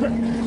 Ha ha ha.